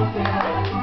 Obrigado.